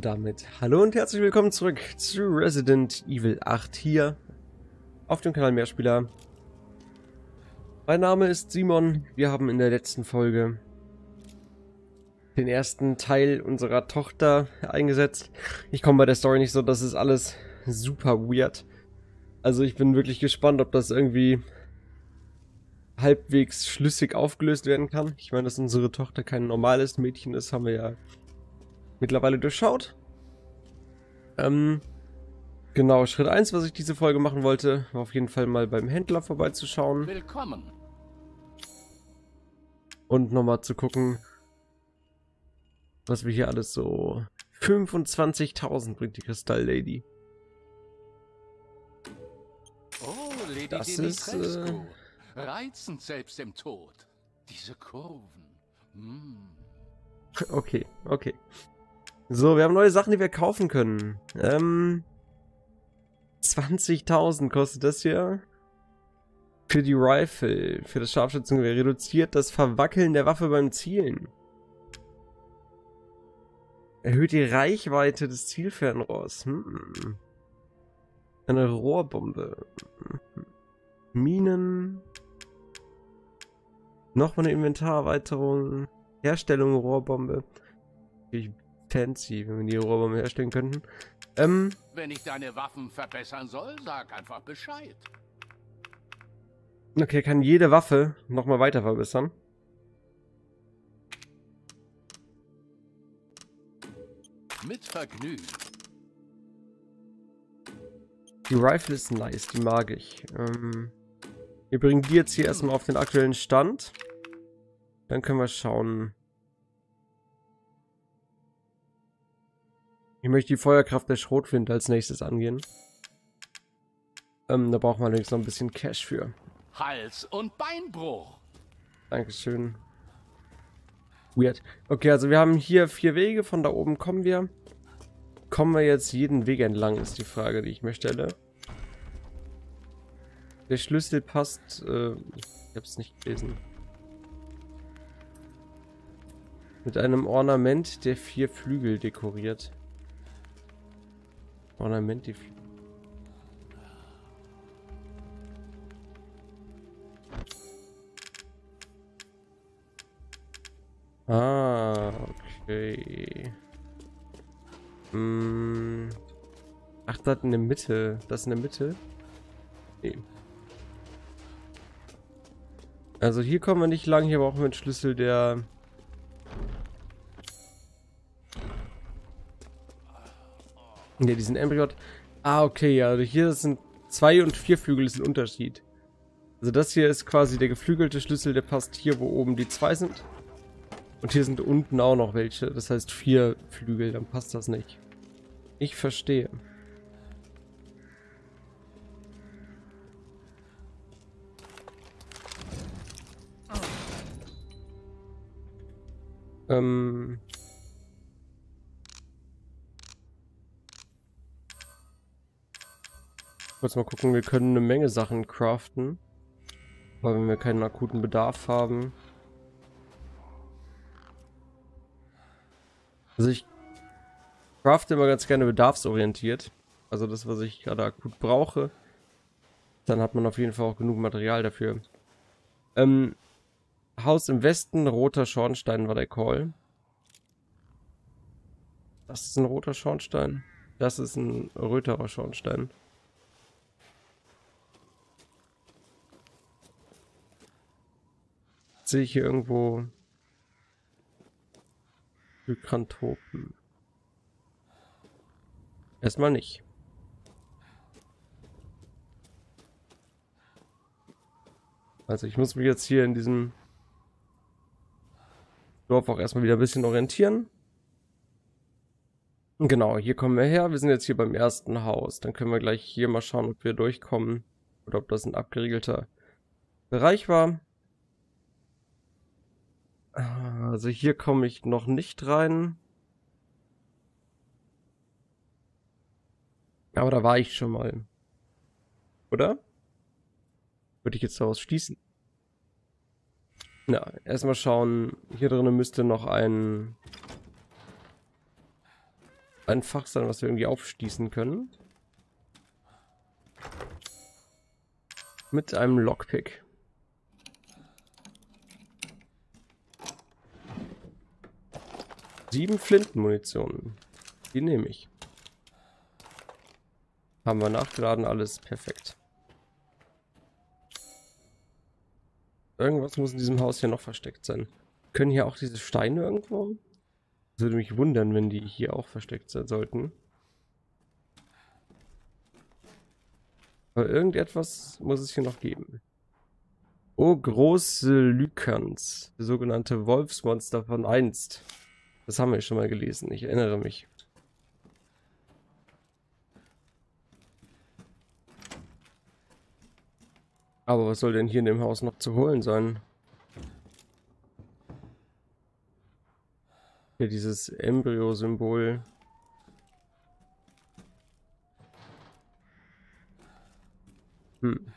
damit hallo und herzlich willkommen zurück zu Resident Evil 8 hier auf dem Kanal Mehrspieler. Mein Name ist Simon. Wir haben in der letzten Folge den ersten Teil unserer Tochter eingesetzt. Ich komme bei der Story nicht so, das ist alles super weird. Also ich bin wirklich gespannt, ob das irgendwie halbwegs schlüssig aufgelöst werden kann. Ich meine, dass unsere Tochter kein normales Mädchen ist, haben wir ja mittlerweile durchschaut. Ähm, genau, Schritt 1, was ich diese Folge machen wollte, war auf jeden Fall mal beim Händler vorbeizuschauen. Willkommen. Und nochmal zu gucken, was wir hier alles so... 25.000 bringt die Kristall Lady. Oh, Lady Das Dimitrescu. ist, äh, Reizend selbst im Tod. Diese Kurven. Hm. Okay, okay. So, wir haben neue Sachen, die wir kaufen können. Ähm, 20.000 kostet das hier. Für die Rifle, für das Scharfschützengewehr. Reduziert das Verwackeln der Waffe beim Zielen. Erhöht die Reichweite des Zielfernrohrs. Hm. Eine Rohrbombe. Hm. Minen. Noch eine Inventarerweiterung. Herstellung Rohrbombe. Natürlich fancy, wenn wir die Rohrbombe herstellen könnten. Ähm, Wenn ich deine Waffen verbessern soll, sag einfach Bescheid. okay, kann jede Waffe nochmal weiter verbessern. Mit Vergnügen. Die Rifle ist nice, die mag ich. Ähm, wir bringen die jetzt hier erstmal auf den aktuellen Stand. Dann können wir schauen. Ich möchte die Feuerkraft der Schrotflinte als nächstes angehen. Ähm, da brauchen wir allerdings noch ein bisschen Cash für. Hals- und Beinbruch. Dankeschön. Weird. Okay, also wir haben hier vier Wege. Von da oben kommen wir. Kommen wir jetzt jeden Weg entlang, ist die Frage, die ich mir stelle. Der Schlüssel passt. Äh, ich hab's nicht gelesen. Mit einem Ornament, der vier Flügel dekoriert. Ornament, die. Ah, okay. Hm. Ach, das in der Mitte. Das in der Mitte? Nee. Also hier kommen wir nicht lang. Hier brauchen wir einen Schlüssel, der... Ne, diesen Embryot. Ah, okay. Also hier sind zwei und vier Flügel ist ein Unterschied. Also das hier ist quasi der geflügelte Schlüssel, der passt hier, wo oben die zwei sind. Und hier sind unten auch noch welche. Das heißt vier Flügel, dann passt das nicht. Ich verstehe. Ähm. Kurz mal gucken, wir können eine Menge Sachen craften. Aber wenn wir keinen akuten Bedarf haben. Also ich crafte immer ganz gerne bedarfsorientiert. Also das, was ich gerade akut brauche. Dann hat man auf jeden Fall auch genug Material dafür. Ähm, Haus im Westen, roter Schornstein war der Call. Das ist ein roter Schornstein. Das ist ein röterer Schornstein. Sehe ich hier irgendwo Hykrantopen? Erstmal nicht. Also ich muss mich jetzt hier in diesem Dorf auch erstmal wieder ein bisschen orientieren. Genau, hier kommen wir her. Wir sind jetzt hier beim ersten Haus. Dann können wir gleich hier mal schauen, ob wir durchkommen. Oder ob das ein abgeriegelter Bereich war. Also hier komme ich noch nicht rein. Aber da war ich schon mal. Oder? Würde ich jetzt daraus schließen. Na, erstmal schauen. Hier drinnen müsste noch ein ein Fach sein, was wir irgendwie aufstießen können. Mit einem Lockpick. Sieben Flintenmunition. Die nehme ich. Haben wir nachgeladen, alles perfekt. Irgendwas muss in diesem Haus hier noch versteckt sein. Können hier auch diese Steine irgendwo? Das würde mich wundern, wenn die hier auch versteckt sein sollten. Aber irgendetwas muss es hier noch geben. Oh, große Lykerns. Der sogenannte Wolfsmonster von einst. Das haben wir schon mal gelesen, ich erinnere mich. Aber was soll denn hier in dem Haus noch zu holen sein? Hier dieses Embryo-Symbol. Hm.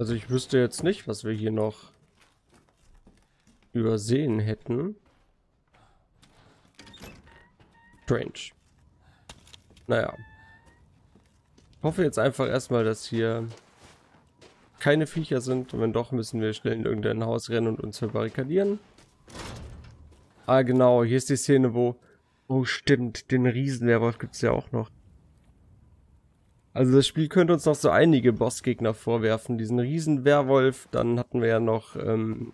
Also ich wüsste jetzt nicht, was wir hier noch übersehen hätten. Strange. Naja. Ich hoffe jetzt einfach erstmal, dass hier keine Viecher sind. Und wenn doch, müssen wir schnell in irgendein Haus rennen und uns verbarrikadieren. Ah, genau. Hier ist die Szene, wo... Oh, stimmt. Den Riesenwerwolf gibt es ja auch noch. Also das Spiel könnte uns noch so einige Bossgegner vorwerfen. Diesen Riesenwerwolf. Dann hatten wir ja noch ähm,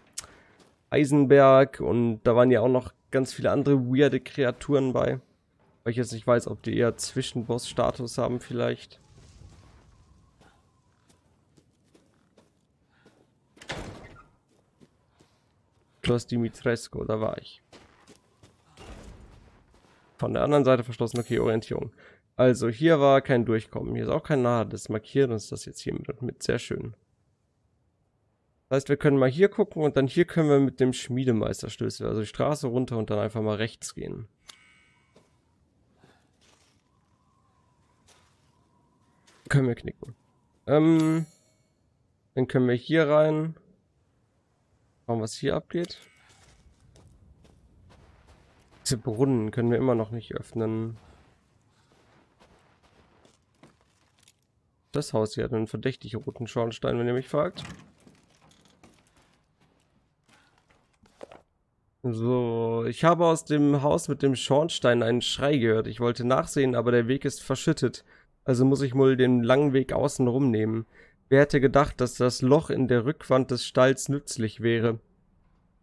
Eisenberg. Und da waren ja auch noch ganz viele andere weirde Kreaturen bei. Weil ich jetzt nicht weiß, ob die eher Zwischenboss-Status haben vielleicht. Schloss Dimitrescu, da war ich. Von der anderen Seite verschlossen, okay, Orientierung. Also, hier war kein Durchkommen. Hier ist auch kein Nahe. Das markiert uns das jetzt hier mit, mit. Sehr schön. Das heißt, wir können mal hier gucken und dann hier können wir mit dem Schmiedemeisterschlüssel, also die Straße runter und dann einfach mal rechts gehen. Können wir knicken. Ähm, dann können wir hier rein. Schauen, was hier abgeht. Diese Brunnen können wir immer noch nicht öffnen. Das Haus hier hat einen verdächtig roten Schornstein, wenn ihr mich fragt. So, ich habe aus dem Haus mit dem Schornstein einen Schrei gehört. Ich wollte nachsehen, aber der Weg ist verschüttet. Also muss ich wohl den langen Weg außen rumnehmen. Wer hätte gedacht, dass das Loch in der Rückwand des Stalls nützlich wäre?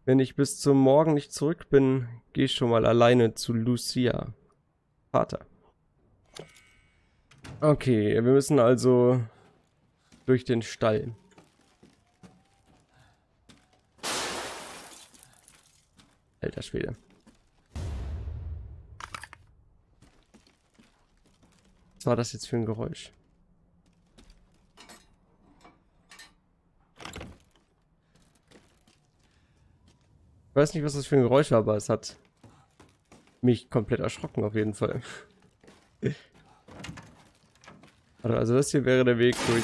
Wenn ich bis zum Morgen nicht zurück bin, geh schon mal alleine zu Lucia. Vater. Okay, wir müssen also durch den Stall. Alter Schwede. Was war das jetzt für ein Geräusch? Ich weiß nicht, was das für ein Geräusch war, aber es hat mich komplett erschrocken auf jeden Fall. Also das hier wäre der Weg durch.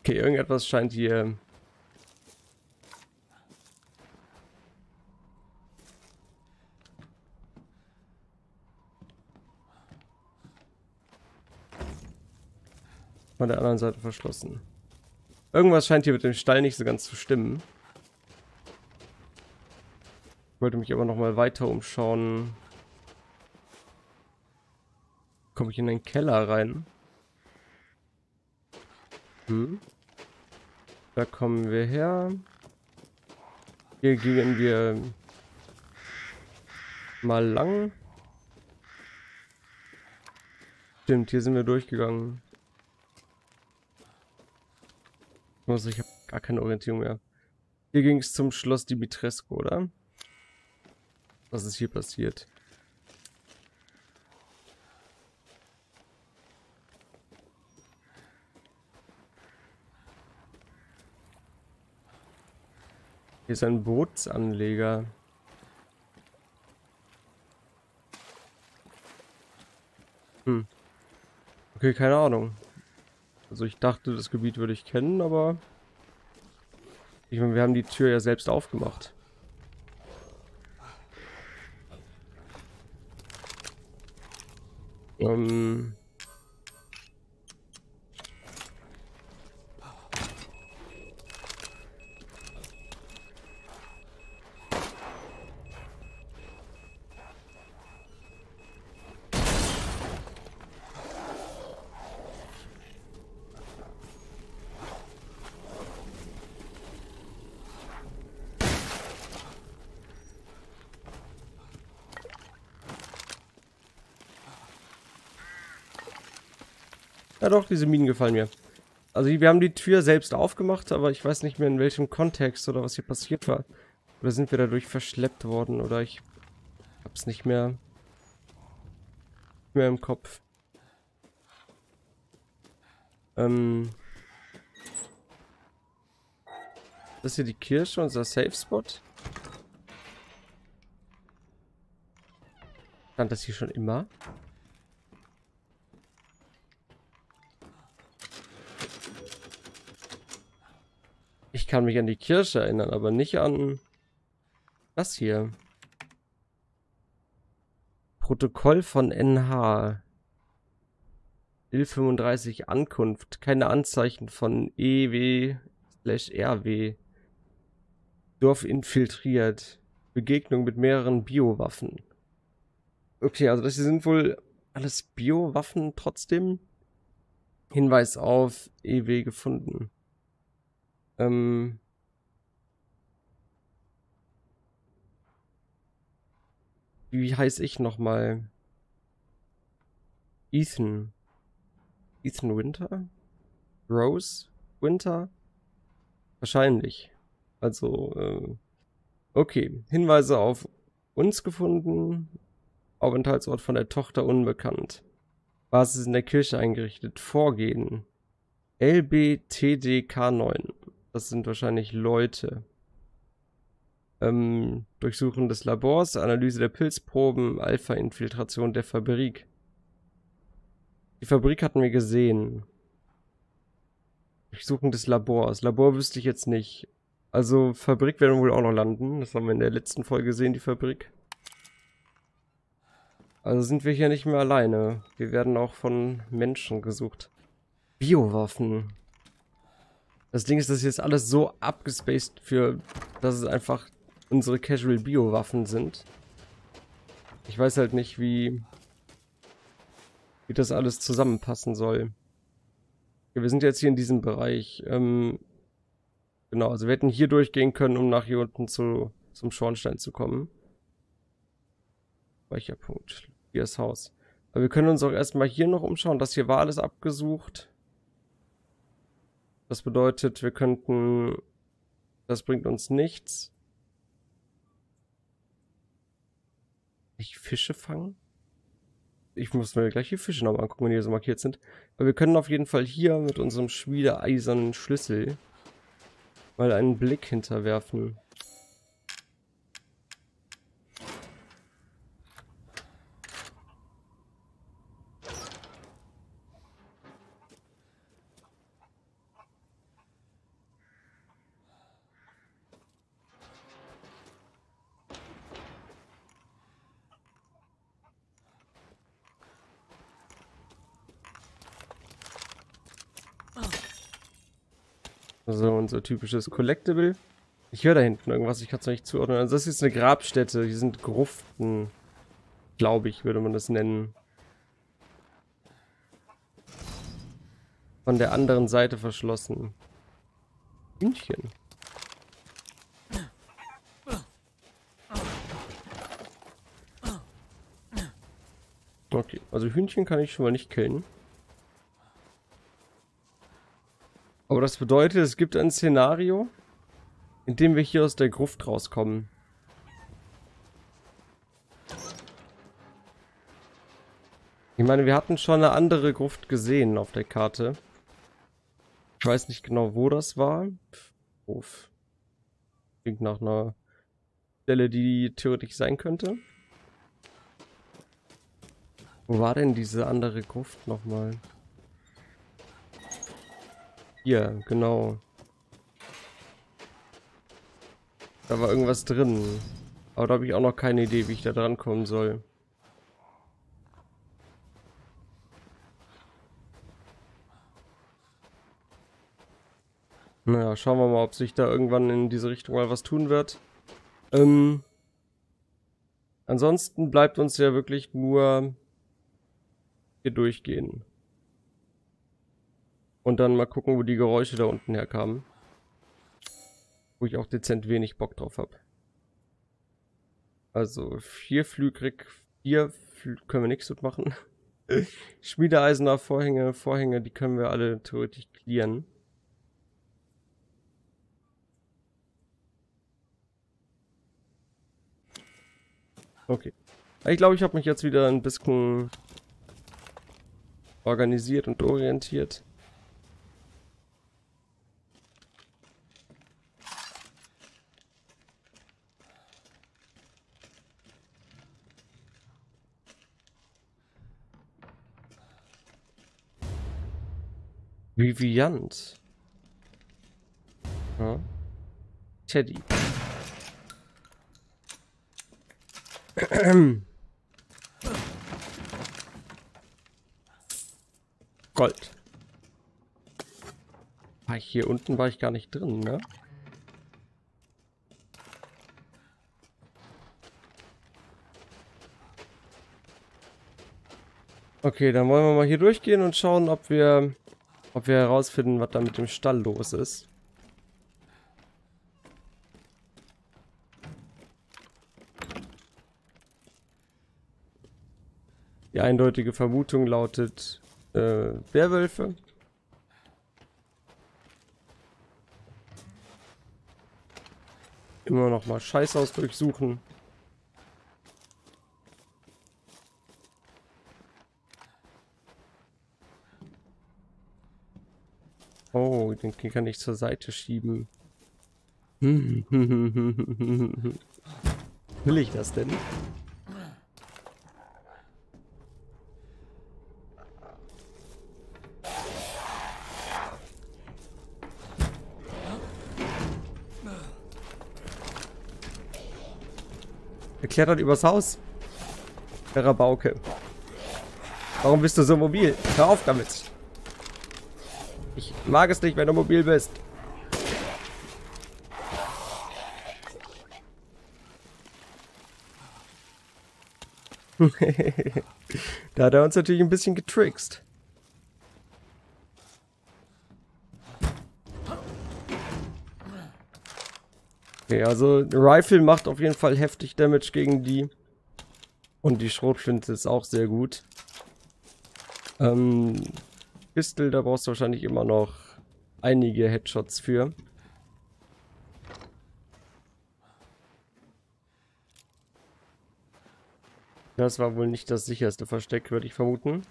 Okay, irgendetwas scheint hier Von der anderen Seite verschlossen. Irgendwas scheint hier mit dem Stall nicht so ganz zu stimmen. Ich wollte mich aber noch mal weiter umschauen. Komme ich in den Keller rein? Hm. Da kommen wir her. Hier gehen wir mal lang. Stimmt, hier sind wir durchgegangen. Also ich habe gar keine Orientierung mehr. Hier ging es zum Schloss Dimitrescu, oder? Was ist hier passiert? Hier ist ein Bootsanleger. Hm. Okay, keine Ahnung. Also ich dachte, das Gebiet würde ich kennen, aber... Ich meine, wir haben die Tür ja selbst aufgemacht. Ähm... doch, diese Minen gefallen mir. Also wir haben die Tür selbst aufgemacht, aber ich weiß nicht mehr in welchem Kontext oder was hier passiert war. Oder sind wir dadurch verschleppt worden oder ich hab's nicht mehr, mehr im Kopf. Ähm das ist hier die Kirche, unser Safe Spot. Stand das hier schon immer? Kann mich an die Kirche erinnern, aber nicht an das hier. Protokoll von NH. Il35 Ankunft. Keine Anzeichen von EW slash RW. Dorf infiltriert. Begegnung mit mehreren Biowaffen. Okay, also das hier sind wohl alles Biowaffen trotzdem. Hinweis auf EW gefunden. Ähm wie heiße ich nochmal? Ethan. Ethan Winter? Rose Winter? Wahrscheinlich. Also, äh, okay. Hinweise auf uns gefunden. Aufenthaltsort von der Tochter unbekannt. Basis in der Kirche eingerichtet. Vorgehen. LBTDK9. Das sind wahrscheinlich Leute. Ähm, Durchsuchen des Labors, Analyse der Pilzproben, Alpha-Infiltration der Fabrik. Die Fabrik hatten wir gesehen. Durchsuchen des Labors. Labor wüsste ich jetzt nicht. Also Fabrik werden wohl auch noch landen. Das haben wir in der letzten Folge gesehen, die Fabrik. Also sind wir hier nicht mehr alleine. Wir werden auch von Menschen gesucht. Biowaffen. Das Ding ist, dass jetzt alles so abgespaced für, dass es einfach unsere Casual Bio-Waffen sind. Ich weiß halt nicht, wie, wie das alles zusammenpassen soll. Ja, wir sind jetzt hier in diesem Bereich. Ähm, genau, also wir hätten hier durchgehen können, um nach hier unten zu, zum Schornstein zu kommen. Speicherpunkt. Hier ist Haus. Aber wir können uns auch erstmal hier noch umschauen. Das hier war alles abgesucht. Das bedeutet, wir könnten... Das bringt uns nichts. Ich Fische fangen? Ich muss mir gleich die Fische nochmal angucken, wenn die so markiert sind. Aber wir können auf jeden Fall hier mit unserem schmiedeeisernen Schlüssel mal einen Blick hinterwerfen. So, typisches Collectible. Ich höre da hinten irgendwas, ich kann es noch nicht zuordnen. Also das ist eine Grabstätte, hier sind Gruften. Glaube ich, würde man das nennen. Von der anderen Seite verschlossen. Hühnchen. Okay, also Hühnchen kann ich schon mal nicht killen. Aber das bedeutet, es gibt ein Szenario, in dem wir hier aus der Gruft rauskommen. Ich meine, wir hatten schon eine andere Gruft gesehen auf der Karte. Ich weiß nicht genau, wo das war. Uff. Klingt nach einer Stelle, die theoretisch sein könnte. Wo war denn diese andere Gruft nochmal? Hier, genau. Da war irgendwas drin. Aber da habe ich auch noch keine Idee, wie ich da dran kommen soll. Naja, schauen wir mal, ob sich da irgendwann in diese Richtung mal was tun wird. Ähm, ansonsten bleibt uns ja wirklich nur hier durchgehen. Und dann mal gucken, wo die Geräusche da unten herkamen. Wo ich auch dezent wenig Bock drauf habe. Also vier Flügrig, vier Flü können wir nichts machen. Schmiedeeisener Vorhänge, Vorhänge, die können wir alle theoretisch clearen. Okay. Ich glaube, ich habe mich jetzt wieder ein bisschen organisiert und orientiert. Viviant. Ja. Teddy. Gold. War ich hier unten war ich gar nicht drin, ne? Okay, dann wollen wir mal hier durchgehen und schauen, ob wir ob wir herausfinden, was da mit dem Stall los ist. Die eindeutige Vermutung lautet äh, Werwölfe. Immer noch mal Scheißhaus durchsuchen. Oh, den kann ich zur Seite schieben. Will ich das denn? Er klettert übers Haus. Rabauke. Warum bist du so mobil? Hör auf damit. Mag es nicht, wenn du mobil bist. da hat er uns natürlich ein bisschen getrickst. Okay, also Rifle macht auf jeden Fall heftig Damage gegen die. Und die Schrotflinte ist auch sehr gut. Ähm, Pistol, da brauchst du wahrscheinlich immer noch einige Headshots für. Das war wohl nicht das sicherste Versteck, würde ich vermuten.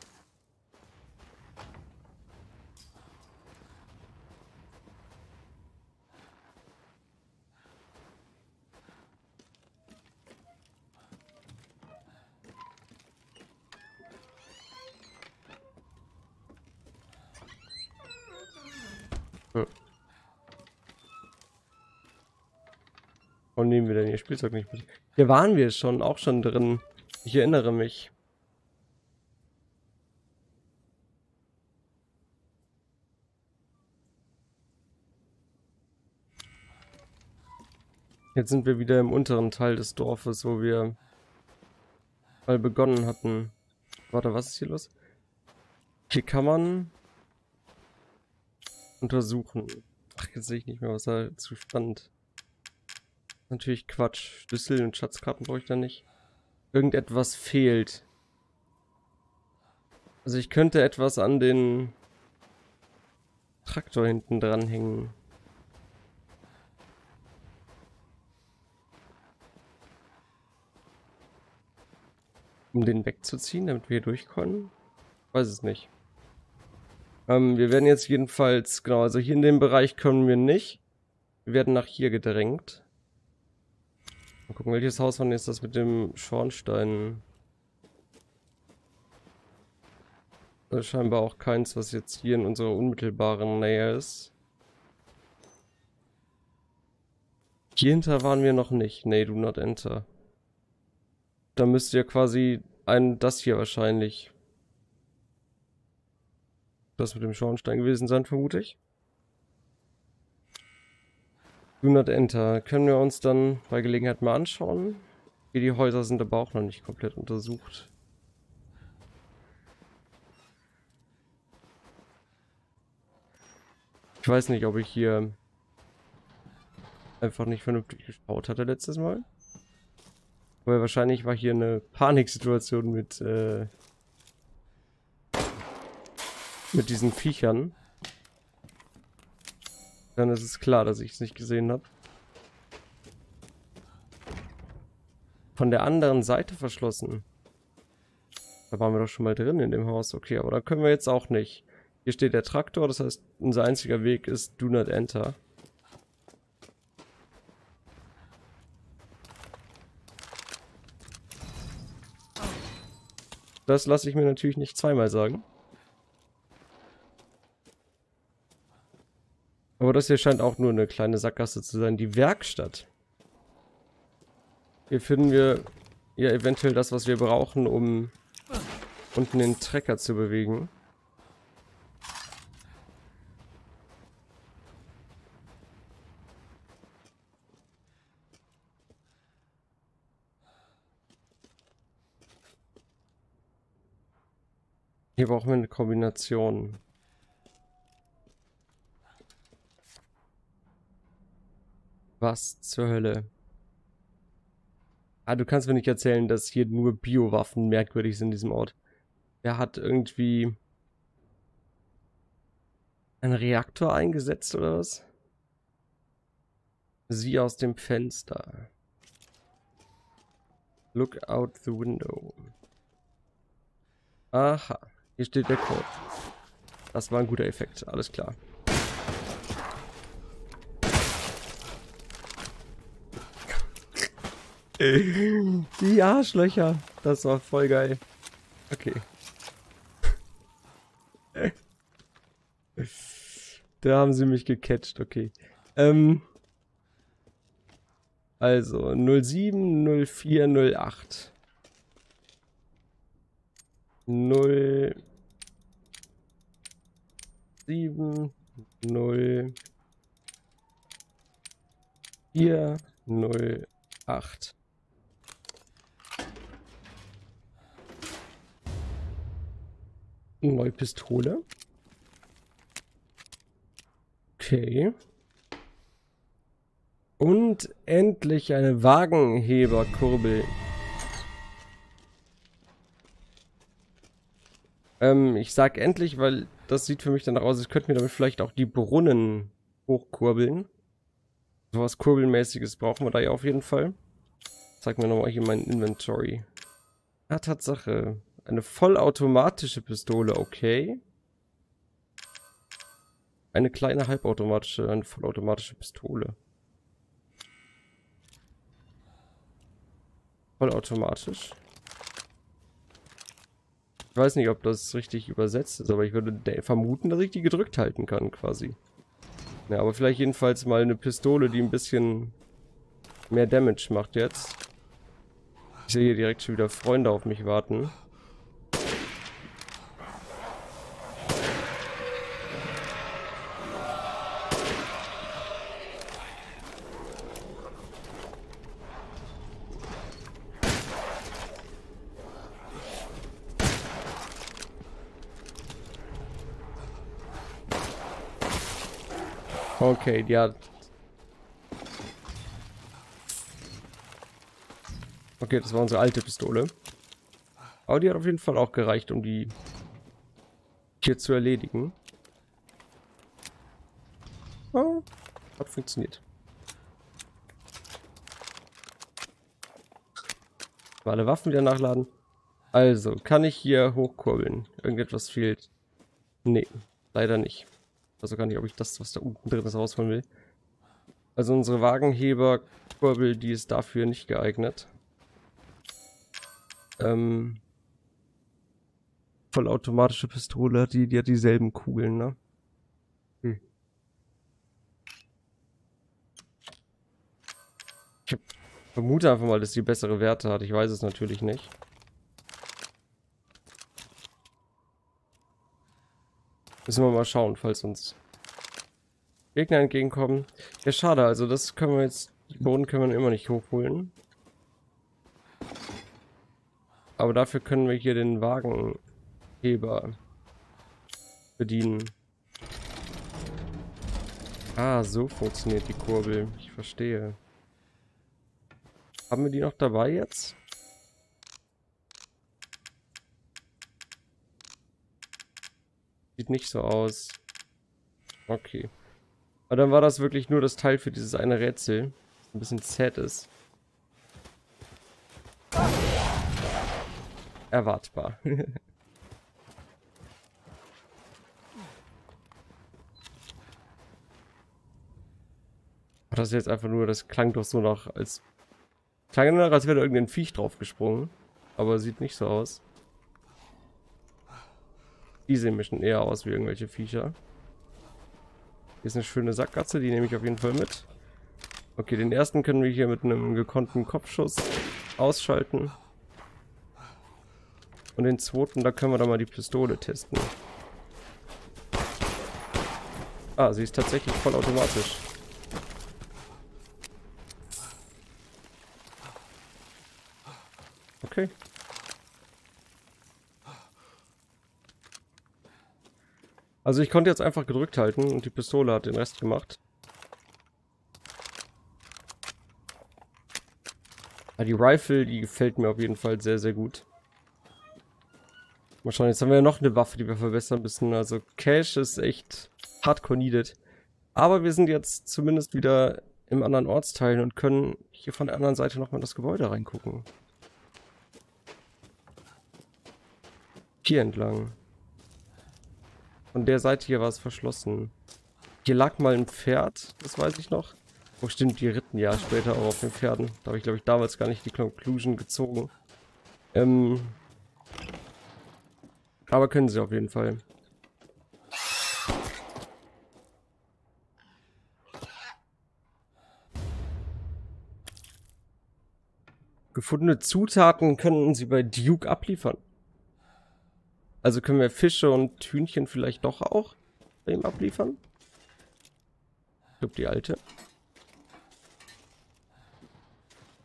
Warum nehmen wir denn ihr Spielzeug nicht mit? Hier waren wir schon, auch schon drin. Ich erinnere mich. Jetzt sind wir wieder im unteren Teil des Dorfes, wo wir mal begonnen hatten. Warte, was ist hier los? Hier kann man untersuchen. Ach, jetzt sehe ich nicht mehr, was da zu stand. Natürlich Quatsch. Schlüssel und Schatzkarten brauche ich da nicht. Irgendetwas fehlt. Also ich könnte etwas an den Traktor hinten dranhängen. Um den wegzuziehen, damit wir hier durch können? Weiß es nicht. Ähm, wir werden jetzt jedenfalls, genau, also hier in dem Bereich können wir nicht. Wir werden nach hier gedrängt. Mal gucken, welches Haus von ist das mit dem Schornstein? Ist scheinbar auch keins, was jetzt hier in unserer unmittelbaren Nähe ist. Hier hinter waren wir noch nicht. Nee, do not enter. Da müsste ja quasi ein, das hier wahrscheinlich das mit dem Schornstein gewesen sein, vermute ich. Do not enter. Können wir uns dann bei Gelegenheit mal anschauen. Hier die Häuser sind aber auch noch nicht komplett untersucht. Ich weiß nicht, ob ich hier einfach nicht vernünftig geschaut hatte letztes Mal. Weil wahrscheinlich war hier eine Paniksituation mit, äh, mit diesen Viechern. Dann ist es klar, dass ich es nicht gesehen habe. Von der anderen Seite verschlossen. Da waren wir doch schon mal drin in dem Haus. Okay, aber da können wir jetzt auch nicht. Hier steht der Traktor, das heißt, unser einziger Weg ist Do Not Enter. Das lasse ich mir natürlich nicht zweimal sagen. Aber das hier scheint auch nur eine kleine Sackgasse zu sein. Die Werkstatt. Hier finden wir ja eventuell das, was wir brauchen, um unten den Trecker zu bewegen. Hier brauchen wir eine Kombination. Was zur Hölle? Ah, du kannst mir nicht erzählen, dass hier nur Biowaffen merkwürdig sind in diesem Ort. Er hat irgendwie einen Reaktor eingesetzt oder was? Sieh aus dem Fenster. Look out the window. Aha. Hier steht der Code. Das war ein guter Effekt, alles klar. Die Arschlöcher. Das war voll geil. Okay. Da haben sie mich gecatcht, okay. Ähm. Also, 070408. 0 7 0 4 0 8 Neue Pistole. Okay. Und endlich eine Wagenheberkurbel. Ähm, ich sag endlich, weil das sieht für mich dann aus, ich könnte mir damit vielleicht auch die Brunnen hochkurbeln. So was Kurbelmäßiges brauchen wir da ja auf jeden Fall. Zeig mir nochmal hier mein Inventory. Ja, Tatsache. Eine vollautomatische Pistole, okay. Eine kleine halbautomatische, eine vollautomatische Pistole. Vollautomatisch. Ich weiß nicht, ob das richtig übersetzt ist, aber ich würde vermuten, dass ich die gedrückt halten kann, quasi. Ja, aber vielleicht jedenfalls mal eine Pistole, die ein bisschen mehr Damage macht jetzt. Ich sehe hier direkt schon wieder Freunde auf mich warten. Okay, ja. Okay, das war unsere alte Pistole. Aber die hat auf jeden Fall auch gereicht, um die hier zu erledigen. Oh, hat funktioniert. Mal alle Waffen wieder nachladen. Also, kann ich hier hochkurbeln? Irgendetwas fehlt. Nee, leider nicht. Also gar nicht, ob ich das, was da unten drin ist, rausholen will. Also unsere Wagenheberkurbel, die ist dafür nicht geeignet. Ähm, vollautomatische Pistole die, die hat dieselben Kugeln, ne? Hm. Ich vermute einfach mal, dass die bessere Werte hat. Ich weiß es natürlich nicht. Müssen wir mal schauen, falls uns Gegner entgegenkommen. Ja, schade. Also das können wir jetzt... Die Boden können wir immer nicht hochholen. Aber dafür können wir hier den Wagenheber bedienen. Ah, so funktioniert die Kurbel. Ich verstehe. Haben wir die noch dabei jetzt? Sieht nicht so aus. Okay. Aber dann war das wirklich nur das Teil für dieses eine Rätsel. Das ein bisschen sad ist. Erwartbar. das ist jetzt einfach nur, das klang doch so nach, als klang nach, als wäre da irgendein Viech drauf gesprungen. Aber sieht nicht so aus. Die sehen mir schon eher aus wie irgendwelche Viecher. Hier ist eine schöne Sackgatze, die nehme ich auf jeden Fall mit. Okay, den ersten können wir hier mit einem gekonnten Kopfschuss ausschalten. Und den zweiten, da können wir dann mal die Pistole testen. Ah, sie ist tatsächlich vollautomatisch. Okay. Also ich konnte jetzt einfach gedrückt halten und die Pistole hat den Rest gemacht. Die Rifle, die gefällt mir auf jeden Fall sehr, sehr gut. Mal schauen, jetzt haben wir ja noch eine Waffe, die wir verbessern müssen. Also Cash ist echt hardcore needed. Aber wir sind jetzt zumindest wieder im anderen Ortsteil und können hier von der anderen Seite nochmal in das Gebäude reingucken. Hier entlang. Von der Seite hier war es verschlossen. Hier lag mal ein Pferd, das weiß ich noch. Oh stimmt, die ritten ja später auch auf den Pferden. Da habe ich glaube ich damals gar nicht die Conclusion gezogen. Ähm, aber können sie auf jeden Fall. Gefundene Zutaten können sie bei Duke abliefern. Also können wir Fische und Hühnchen vielleicht doch auch bei ihm abliefern? Ich glaube, die alte.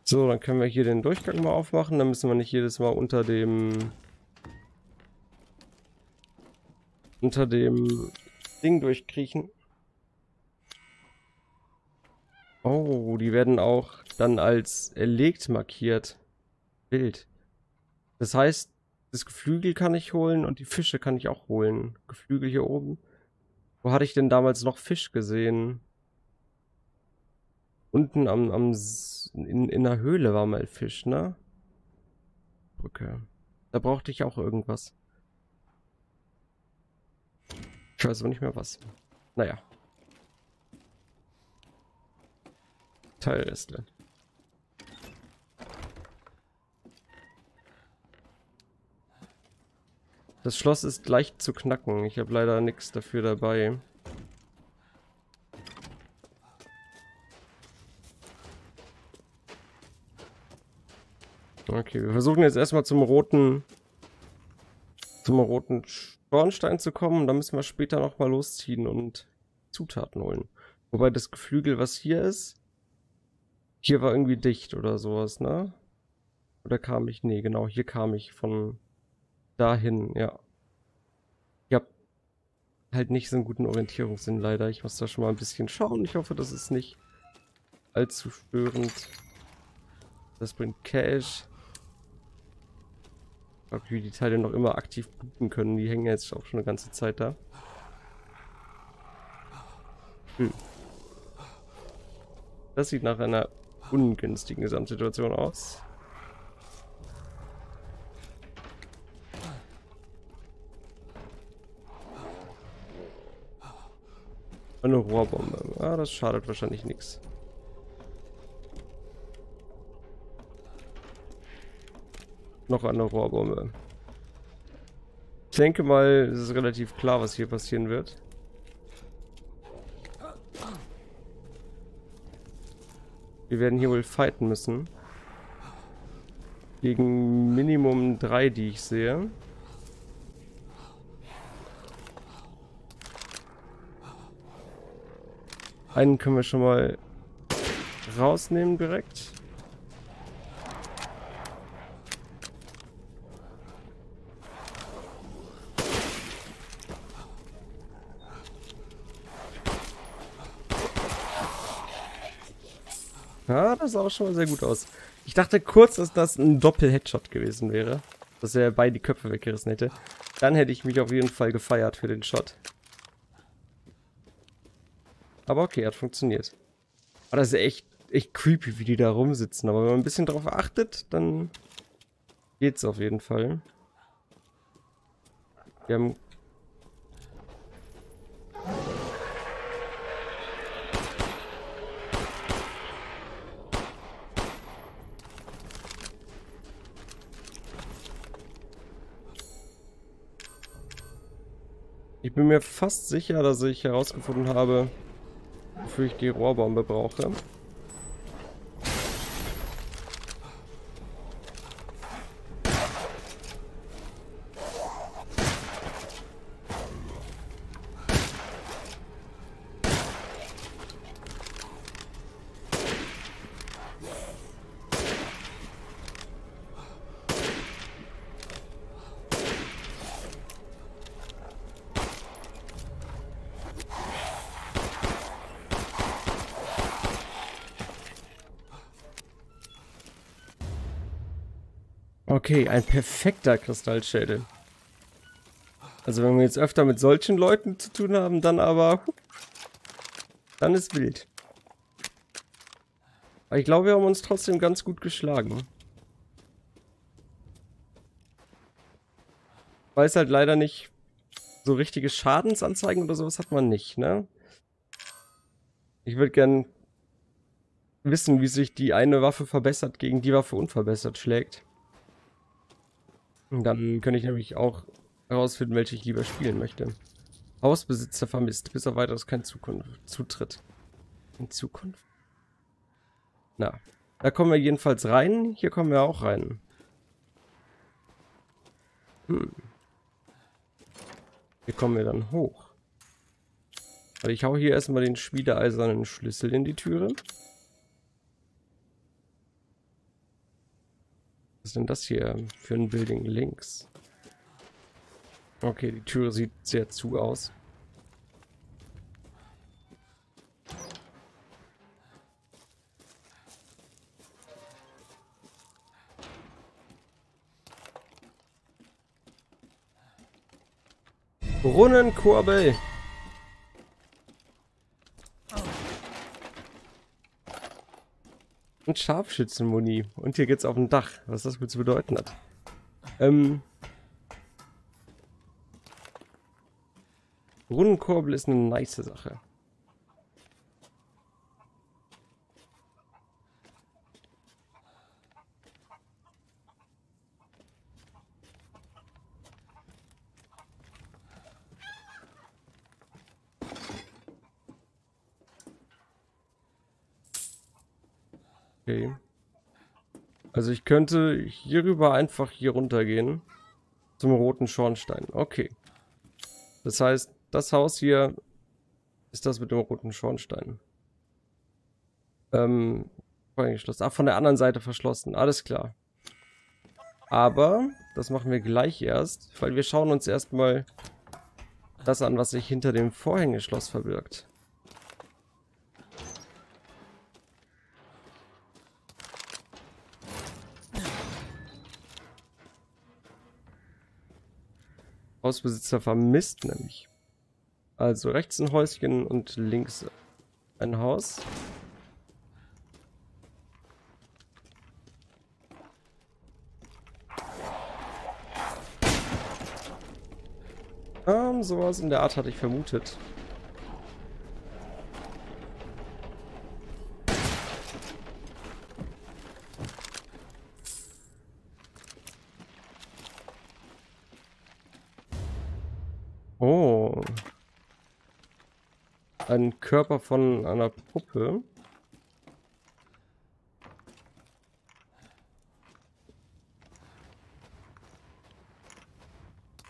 So, dann können wir hier den Durchgang mal aufmachen. Dann müssen wir nicht jedes Mal unter dem... unter dem Ding durchkriechen. Oh, die werden auch dann als erlegt markiert. Bild. Das heißt, das Geflügel kann ich holen und die Fische kann ich auch holen. Geflügel hier oben. Wo hatte ich denn damals noch Fisch gesehen? Unten am, am in, in der Höhle war mal Fisch, ne? Brücke. Da brauchte ich auch irgendwas. Ich weiß aber nicht mehr was. Naja. Teilreste. Das Schloss ist leicht zu knacken. Ich habe leider nichts dafür dabei. Okay, wir versuchen jetzt erstmal zum roten zum roten Schornstein zu kommen. Da müssen wir später nochmal losziehen und Zutaten holen. Wobei das Geflügel, was hier ist, hier war irgendwie dicht oder sowas, ne? Oder kam ich? Nee, genau, hier kam ich von dahin, ja. Ich habe halt nicht so einen guten Orientierungssinn leider. Ich muss da schon mal ein bisschen schauen. Ich hoffe, das ist nicht allzu störend. Das bringt Cash. Ich glaube, wie die Teile noch immer aktiv booten können. Die hängen jetzt auch schon eine ganze Zeit da. Hm. Das sieht nach einer ungünstigen Gesamtsituation aus. Eine Rohrbombe. Ah, das schadet wahrscheinlich nichts. Noch eine Rohrbombe. Ich denke mal, es ist relativ klar, was hier passieren wird. Wir werden hier wohl fighten müssen. Gegen Minimum drei, die ich sehe. Einen können wir schon mal rausnehmen direkt. Ja, das sah auch schon mal sehr gut aus. Ich dachte kurz, dass das ein Doppel-Headshot gewesen wäre. Dass er beide Köpfe weggerissen hätte. Dann hätte ich mich auf jeden Fall gefeiert für den Shot. Aber okay, hat funktioniert. Aber das ist echt, echt creepy, wie die da rumsitzen. Aber wenn man ein bisschen drauf achtet, dann geht's auf jeden Fall. Wir haben Ich bin mir fast sicher, dass ich herausgefunden habe, wofür ich die Rohrbombe brauche. Okay, ein perfekter Kristallschädel. Also wenn wir jetzt öfter mit solchen Leuten zu tun haben, dann aber... Dann ist wild. Aber ich glaube, wir haben uns trotzdem ganz gut geschlagen. Weiß halt leider nicht, so richtige Schadensanzeigen oder sowas hat man nicht, ne? Ich würde gern wissen, wie sich die eine Waffe verbessert gegen die Waffe unverbessert schlägt. Dann könnte ich nämlich auch herausfinden, welche ich lieber spielen möchte. Hausbesitzer vermisst, bis auf weiteres kein Zukunft, Zutritt. In Zukunft? Na, da kommen wir jedenfalls rein. Hier kommen wir auch rein. Hm. Hier kommen wir dann hoch. Also ich hau hier erstmal den schmiedeeisernen Schlüssel in die Türe. Was ist denn das hier für ein Building links? Okay, die Türe sieht sehr zu aus. Brunnenkurbel. Und Scharfschützenmuni. Und hier geht's auf dem Dach, was das wohl zu bedeuten hat. Ähm. Brunnenkurbel ist eine nice Sache. Okay. Also ich könnte hierüber einfach hier runter gehen. Zum roten Schornstein. Okay. Das heißt, das Haus hier ist das mit dem roten Schornstein. Ähm, geschlossen. Ach, von der anderen Seite verschlossen. Alles klar. Aber, das machen wir gleich erst, weil wir schauen uns erstmal das an, was sich hinter dem Vorhängeschloss verbirgt. Hausbesitzer vermisst nämlich. Also rechts ein Häuschen und links ein Haus. Ähm, sowas in der Art hatte ich vermutet. Körper von einer Puppe.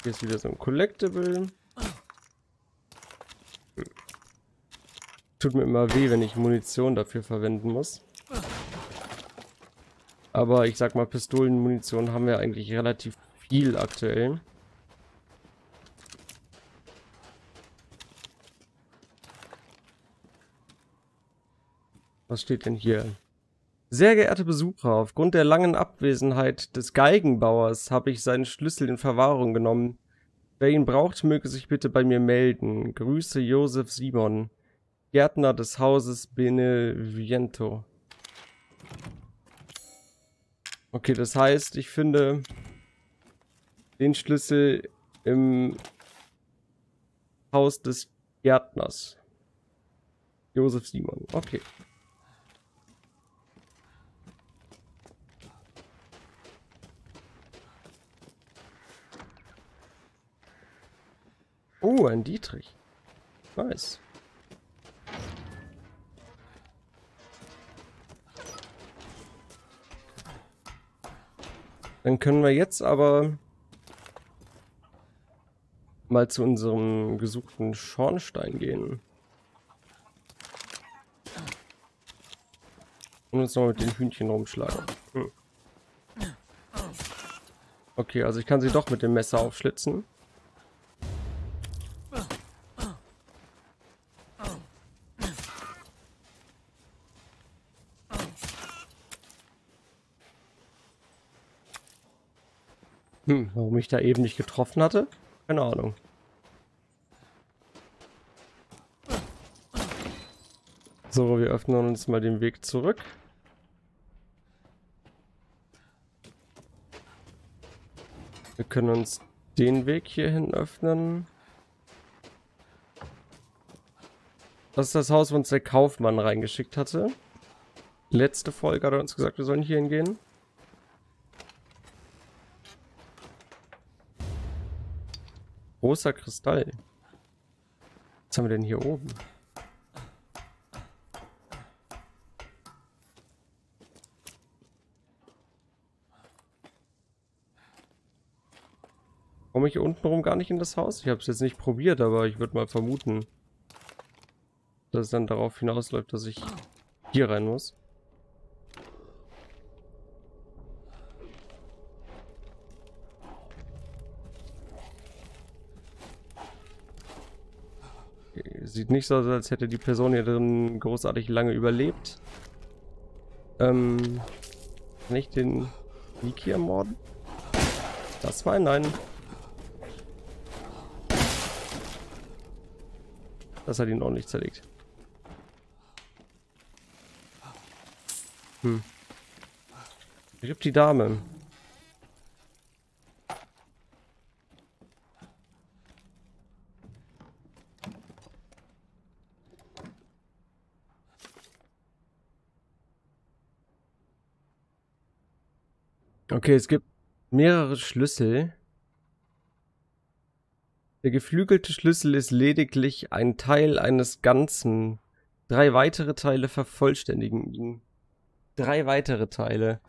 Hier ist wieder so ein Collectible. Tut mir immer weh, wenn ich Munition dafür verwenden muss. Aber ich sag mal, Pistolenmunition haben wir eigentlich relativ viel aktuell. Was steht denn hier? Sehr geehrte Besucher, aufgrund der langen Abwesenheit des Geigenbauers habe ich seinen Schlüssel in Verwahrung genommen. Wer ihn braucht, möge sich bitte bei mir melden. Grüße Josef Simon, Gärtner des Hauses Beneviento. Okay, das heißt, ich finde den Schlüssel im Haus des Gärtners. Josef Simon. Okay. Oh, ein Dietrich. Nice. Dann können wir jetzt aber mal zu unserem gesuchten Schornstein gehen. Und uns noch mit den Hühnchen rumschlagen. Hm. Okay, also ich kann sie doch mit dem Messer aufschlitzen. Hm, warum ich da eben nicht getroffen hatte? Keine Ahnung. So, wir öffnen uns mal den Weg zurück. Wir können uns den Weg hierhin öffnen. Das ist das Haus, wo uns der Kaufmann reingeschickt hatte. Letzte Folge hat er uns gesagt, wir sollen hier hingehen. Großer Kristall. Was haben wir denn hier oben? Komme ich unten rum gar nicht in das Haus? Ich habe es jetzt nicht probiert, aber ich würde mal vermuten, dass es dann darauf hinausläuft, dass ich hier rein muss. Sieht nicht so aus, als hätte die Person hier drin großartig lange überlebt. Ähm, kann ich den Niki ermorden? Das war ein Nein. Das hat ihn ordentlich zerlegt. Hm. Ich hab die Dame. Okay, es gibt mehrere Schlüssel. Der geflügelte Schlüssel ist lediglich ein Teil eines Ganzen. Drei weitere Teile vervollständigen ihn. Drei weitere Teile.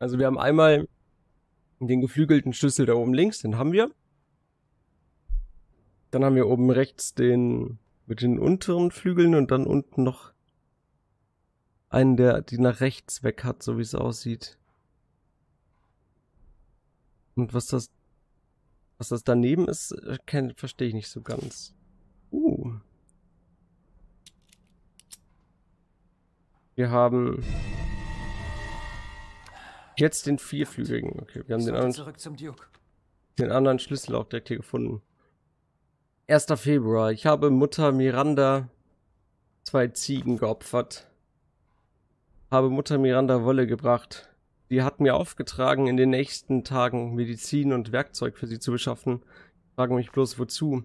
Also wir haben einmal den geflügelten Schlüssel da oben links, den haben wir. Dann haben wir oben rechts den mit den unteren Flügeln und dann unten noch einen, der die nach rechts weg hat, so wie es aussieht. Und was das, was das daneben ist, äh, verstehe ich nicht so ganz. Uh. Wir haben jetzt den vierflügigen. Okay, wir haben den anderen, den anderen Schlüssel auch direkt hier gefunden. 1. Februar. Ich habe Mutter Miranda zwei Ziegen geopfert. Habe Mutter Miranda Wolle gebracht. Sie hat mir aufgetragen, in den nächsten Tagen Medizin und Werkzeug für sie zu beschaffen. Frage mich bloß wozu.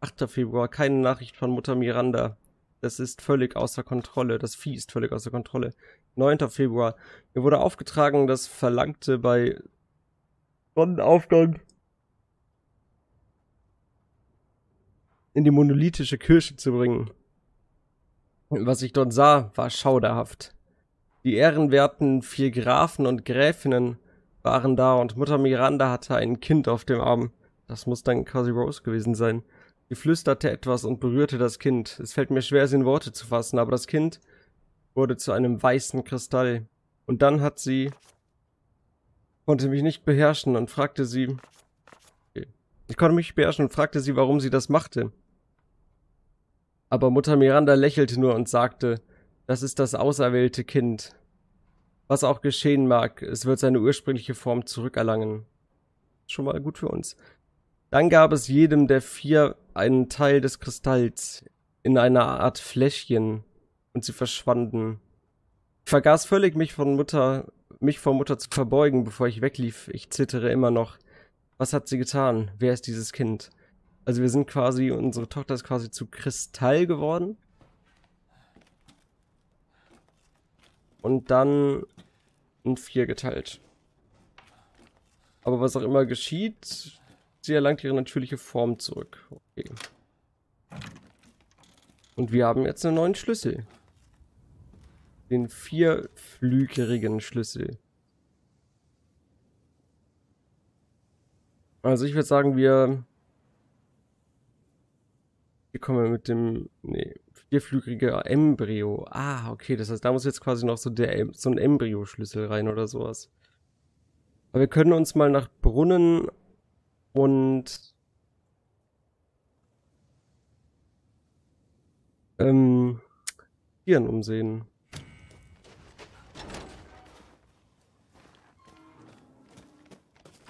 8. Februar. Keine Nachricht von Mutter Miranda. Das ist völlig außer Kontrolle. Das Vieh ist völlig außer Kontrolle. 9. Februar. Mir wurde aufgetragen, das Verlangte bei Sonnenaufgang in die monolithische Kirche zu bringen. Was ich dort sah, war schauderhaft. Die ehrenwerten vier Grafen und Gräfinnen waren da und Mutter Miranda hatte ein Kind auf dem Arm. Das muss dann quasi Rose gewesen sein. Sie flüsterte etwas und berührte das Kind. Es fällt mir schwer, es in Worte zu fassen, aber das Kind wurde zu einem weißen Kristall. Und dann hat sie konnte mich nicht beherrschen und fragte sie. Ich konnte mich beherrschen und fragte sie, warum sie das machte. Aber Mutter Miranda lächelte nur und sagte, das ist das auserwählte Kind. Was auch geschehen mag, es wird seine ursprüngliche Form zurückerlangen. Schon mal gut für uns. Dann gab es jedem der vier einen Teil des Kristalls in einer Art Fläschchen und sie verschwanden. Ich vergaß völlig, mich von Mutter, mich vor Mutter zu verbeugen, bevor ich weglief. Ich zittere immer noch. Was hat sie getan? Wer ist dieses Kind? Also wir sind quasi, unsere Tochter ist quasi zu Kristall geworden. Und dann in vier geteilt. Aber was auch immer geschieht, sie erlangt ihre natürliche Form zurück. Okay. Und wir haben jetzt einen neuen Schlüssel. Den vierflügeligen Schlüssel. Also ich würde sagen, wir... Hier kommen wir mit dem... Nee, vierflügeliger Embryo. Ah, okay, das heißt, da muss jetzt quasi noch so, der, so ein Embryo-Schlüssel rein oder sowas. Aber wir können uns mal nach Brunnen und ähm, Tieren umsehen.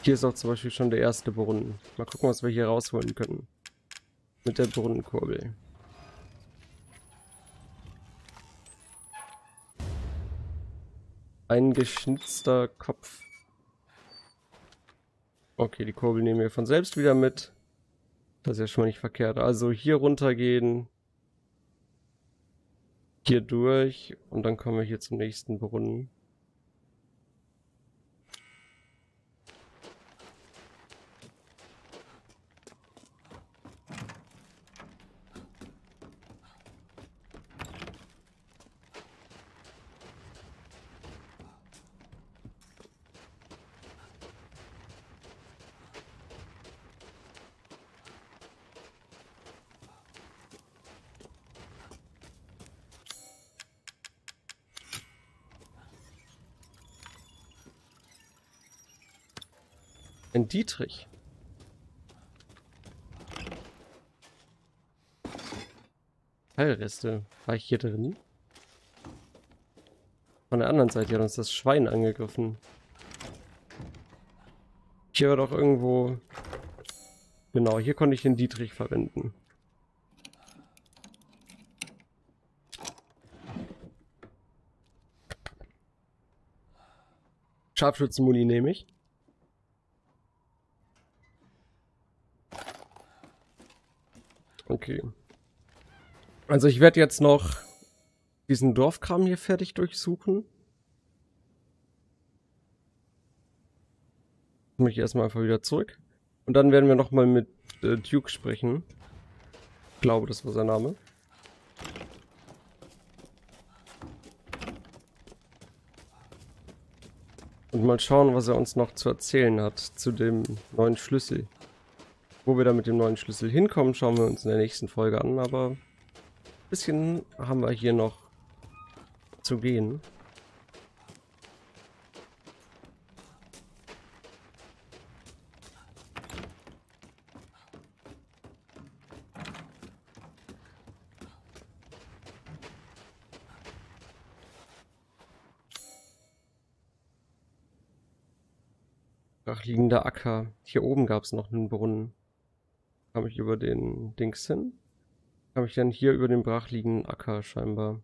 Hier ist auch zum Beispiel schon der erste Brunnen. Mal gucken, was wir hier rausholen können. Mit der Brunnenkurbel. Ein geschnitzter Kopf. Okay, die Kurbel nehmen wir von selbst wieder mit. Das ist ja schon mal nicht verkehrt. Also hier runtergehen. Hier durch. Und dann kommen wir hier zum nächsten Brunnen. Dietrich. Heilreste. War ich hier drin? Von der anderen Seite hat uns das Schwein angegriffen. Hier war doch irgendwo... Genau, hier konnte ich den Dietrich verwenden. Scharfschützenmuni nehme ich. Okay. Also ich werde jetzt noch diesen Dorfkram hier fertig durchsuchen. Komme ich erstmal einfach wieder zurück. Und dann werden wir nochmal mit äh, Duke sprechen. Ich glaube, das war sein Name. Und mal schauen, was er uns noch zu erzählen hat zu dem neuen Schlüssel. Wo wir da mit dem neuen Schlüssel hinkommen, schauen wir uns in der nächsten Folge an, aber ein bisschen haben wir hier noch zu gehen. Brachliegender Acker. Hier oben gab es noch einen Brunnen. Kam ich über den Dings hin? Kam ich dann hier über den brachliegenden Acker scheinbar.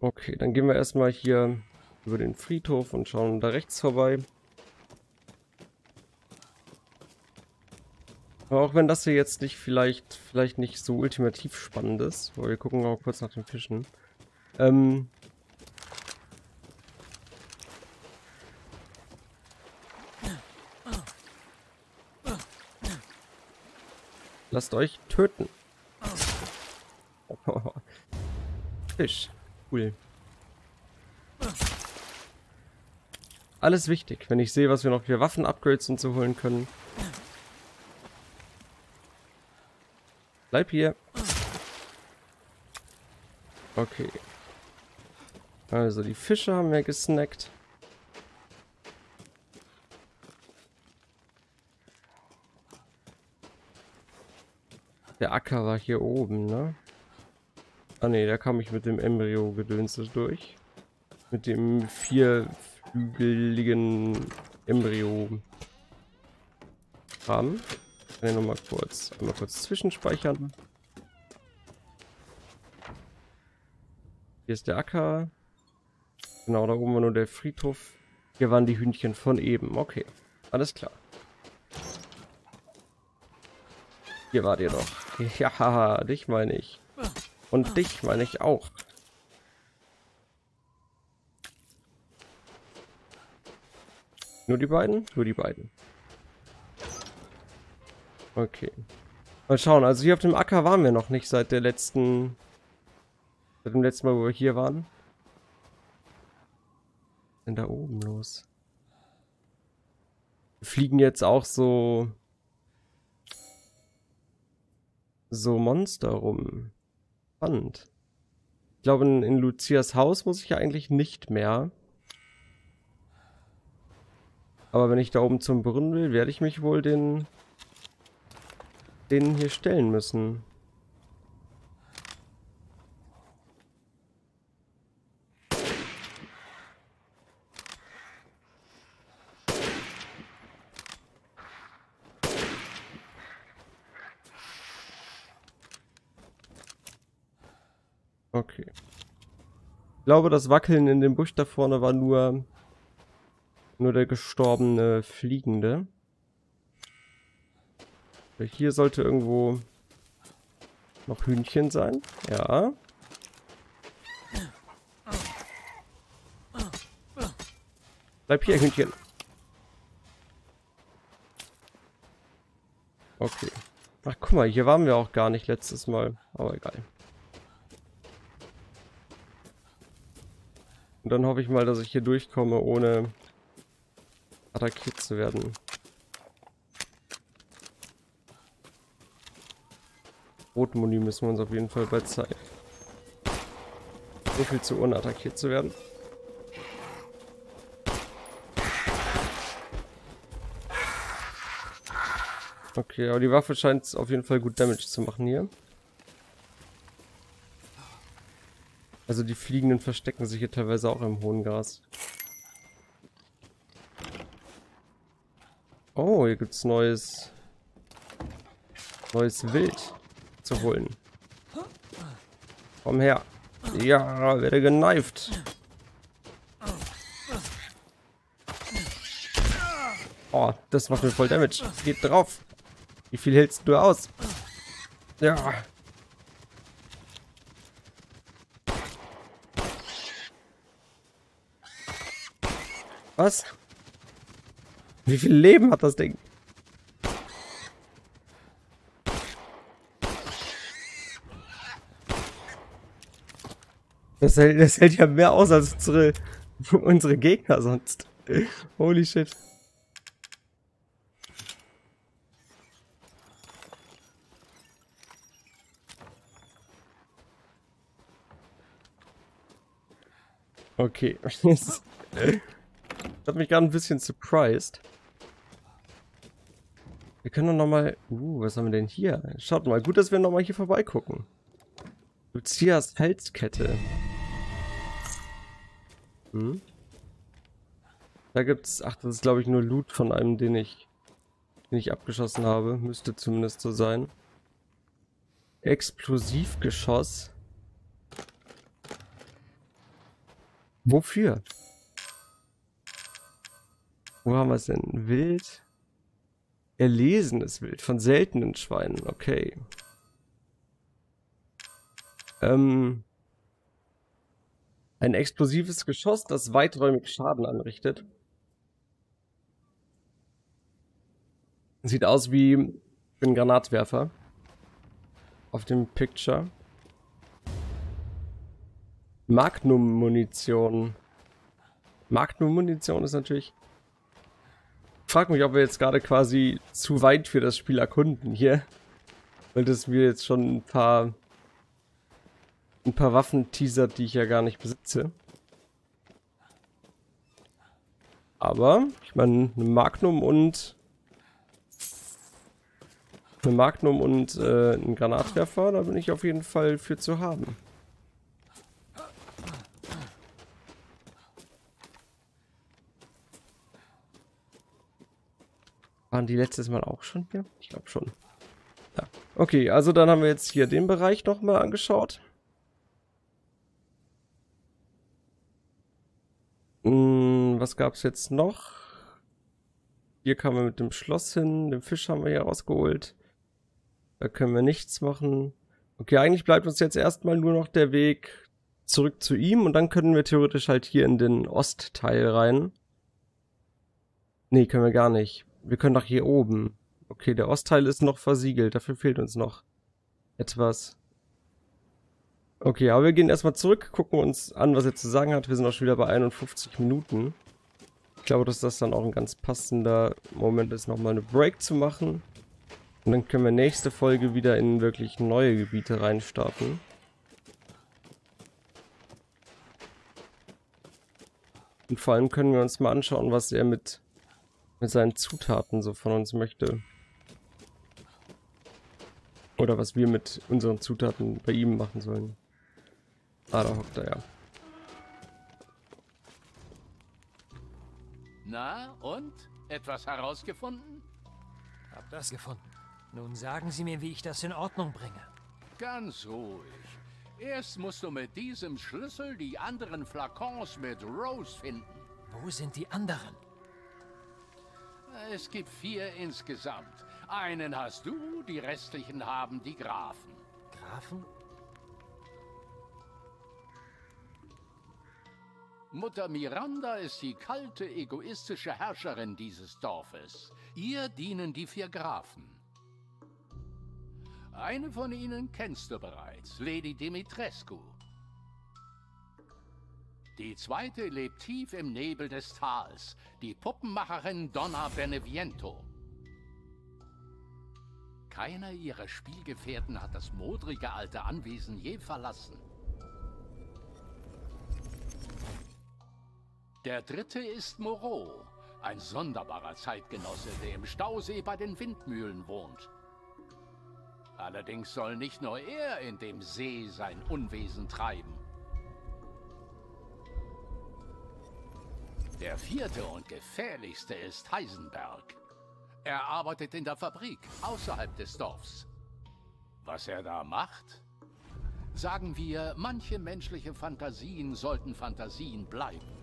Okay, dann gehen wir erstmal hier über den Friedhof und schauen da rechts vorbei. Aber auch wenn das hier jetzt nicht vielleicht, vielleicht nicht so ultimativ spannend ist, weil wir gucken auch kurz nach den Fischen. Ähm, Lasst euch töten. Fisch. Cool. Alles wichtig, wenn ich sehe, was wir noch für Waffen-Upgrades und so holen können. Bleib hier. Okay. Also, die Fische haben wir gesnackt. Der Acker war hier oben, ne? Ah ne, da kam ich mit dem Embryo-Gedönse durch. Mit dem vierflügeligen Embryo. Haben. Kann ich nochmal kurz, einmal kurz zwischenspeichern. Hier ist der Acker. Genau, da oben war nur der Friedhof. Hier waren die Hühnchen von eben. Okay, alles klar. Hier wart ihr doch. Ja, dich meine ich. Und dich meine ich auch. Nur die beiden? Nur die beiden. Okay. Mal schauen, also hier auf dem Acker waren wir noch nicht seit der letzten... Seit dem letzten Mal, wo wir hier waren. Was ist denn da oben los? Wir fliegen jetzt auch so so Monster rum. Spannend. Ich glaube, in, in Lucias Haus muss ich ja eigentlich nicht mehr. Aber wenn ich da oben zum Brunnen will, werde ich mich wohl den denen hier stellen müssen. Okay. Ich glaube, das Wackeln in dem Busch da vorne war nur nur der gestorbene Fliegende. Hier sollte irgendwo noch Hühnchen sein. Ja. Bleib hier, Hühnchen. Okay. Ach, guck mal, hier waren wir auch gar nicht letztes Mal. Aber egal. Dann hoffe ich mal, dass ich hier durchkomme, ohne attackiert zu werden. Rotmuni müssen wir uns auf jeden Fall bei Zeit. So viel zu unattackiert zu werden. Okay, aber die Waffe scheint auf jeden Fall gut Damage zu machen hier. Also die Fliegenden verstecken sich hier teilweise auch im hohen Gras. Oh, hier gibt's neues neues Wild zu holen. Komm her. Ja, werde geneift. Oh, das macht mir voll Damage. Geht drauf. Wie viel hältst du aus? Ja. Was? Wie viel Leben hat das Ding? Das hält, das hält ja mehr aus als unsere, unsere Gegner sonst. Holy shit. Okay. Hat mich gerade ein bisschen surprised. Wir können doch nochmal... Uh, was haben wir denn hier? Schaut mal, gut, dass wir nochmal hier vorbeigucken. Lucias Halskette. Hm? Da gibt's... Ach, das ist glaube ich nur Loot von einem, den ich... Den ich abgeschossen habe. Müsste zumindest so sein. Explosivgeschoss. Wofür? Wo haben wir es denn? Wild. Erlesenes Wild von seltenen Schweinen, okay. Ähm, ein explosives Geschoss, das weiträumig Schaden anrichtet. Sieht aus wie ein Granatwerfer. Auf dem Picture. Magnum-Munition. Magnum-Munition ist natürlich... Ich frage mich, ob wir jetzt gerade quasi zu weit für das Spiel erkunden hier. Weil das mir jetzt schon ein paar... ein paar Waffen teasert, die ich ja gar nicht besitze. Aber, ich meine, eine Magnum und eine Magnum und äh, ein Granatwerfer, da bin ich auf jeden Fall für zu haben. Waren die letztes Mal auch schon hier? Ich glaube schon. Ja. Okay, also dann haben wir jetzt hier den Bereich nochmal angeschaut. Hm, was gab es jetzt noch? Hier kamen wir mit dem Schloss hin. Den Fisch haben wir hier rausgeholt. Da können wir nichts machen. Okay, eigentlich bleibt uns jetzt erstmal nur noch der Weg zurück zu ihm und dann können wir theoretisch halt hier in den Ostteil rein. Nee, können wir gar nicht. Wir können doch hier oben. Okay, der Ostteil ist noch versiegelt. Dafür fehlt uns noch etwas. Okay, aber wir gehen erstmal zurück, gucken uns an, was er zu sagen hat. Wir sind auch schon wieder bei 51 Minuten. Ich glaube, dass das dann auch ein ganz passender Moment ist, nochmal eine Break zu machen. Und dann können wir nächste Folge wieder in wirklich neue Gebiete reinstarten. Und vor allem können wir uns mal anschauen, was er mit, mit seinen Zutaten so von uns möchte. Oder was wir mit unseren Zutaten bei ihm machen sollen. Ah, da hockt er ja. Na, und? Etwas herausgefunden? Hab das gefunden. Nun sagen Sie mir, wie ich das in Ordnung bringe. Ganz ruhig. Erst musst du mit diesem Schlüssel die anderen Flakons mit Rose finden. Wo sind die anderen? Es gibt vier insgesamt. Einen hast du, die restlichen haben die Grafen. Grafen? Mutter Miranda ist die kalte, egoistische Herrscherin dieses Dorfes. Ihr dienen die vier Grafen. Eine von ihnen kennst du bereits, Lady Dimitrescu. Die zweite lebt tief im Nebel des Tals, die Puppenmacherin Donna Beneviento. Keiner ihrer Spielgefährten hat das modrige alte Anwesen je verlassen. Der dritte ist Moreau, ein sonderbarer Zeitgenosse, der im Stausee bei den Windmühlen wohnt. Allerdings soll nicht nur er in dem See sein Unwesen treiben. Der vierte und gefährlichste ist Heisenberg. Er arbeitet in der Fabrik außerhalb des Dorfs. Was er da macht? Sagen wir, manche menschliche Fantasien sollten Fantasien bleiben.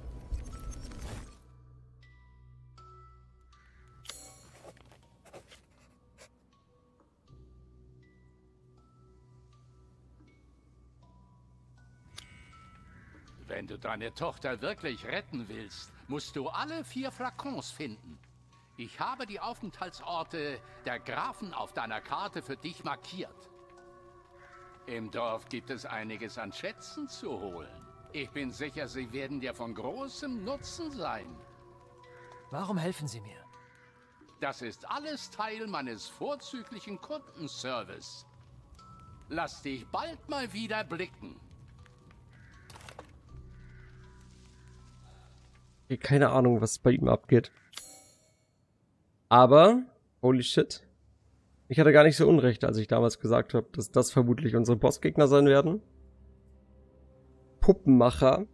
Wenn du deine Tochter wirklich retten willst, musst du alle vier Flakons finden. Ich habe die Aufenthaltsorte der Grafen auf deiner Karte für dich markiert. Im Dorf gibt es einiges an Schätzen zu holen. Ich bin sicher, sie werden dir von großem Nutzen sein. Warum helfen Sie mir? Das ist alles Teil meines vorzüglichen Kundenservice. Lass dich bald mal wieder blicken. Keine Ahnung, was bei ihm abgeht. Aber, holy shit. Ich hatte gar nicht so unrecht, als ich damals gesagt habe, dass das vermutlich unsere Bossgegner sein werden. Puppenmacher.